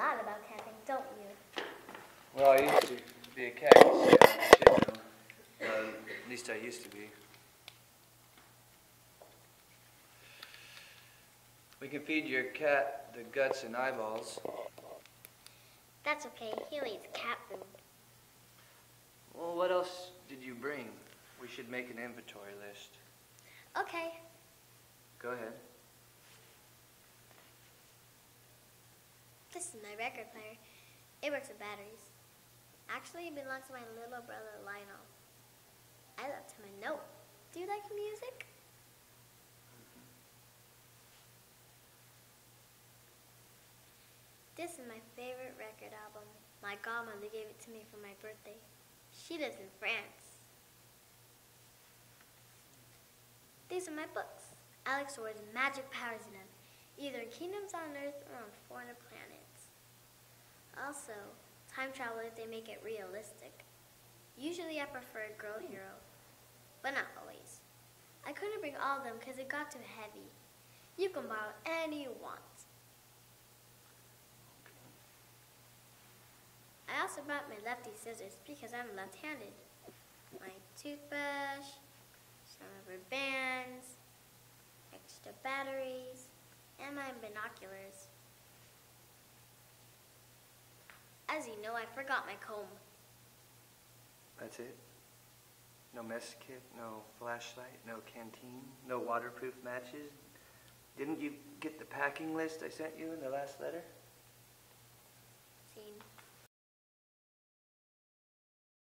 lot about camping, don't you? Well, I used to be a Khaki Scout, you know. Uh, at least I used to be. We can feed your cat the guts and eyeballs. That's okay. He eats cat food. Well, what else did you bring? We should make an inventory list. Okay. Go ahead. This is my record player. It works with batteries. Actually, it belongs to my little brother Lionel. I left him a note. Do you like music? This is my favorite record album. My godmother gave it to me for my birthday. She lives in France. These are my books. Alex Ward's magic powers in them, kingdoms on Earth or on foreign planets. Also, time travel if they make it realistic. Usually I prefer a girl hero, but not always. I couldn't bring all of them because it got too heavy. You can borrow any you want. I also brought my lefty scissors because I'm left-handed. My toothbrush, some rubber bands, extra batteries, and my binoculars. As you know, I forgot my comb. That's it? No mess kit, no flashlight, no canteen, no waterproof matches? Didn't you get the packing list I sent you in the last letter?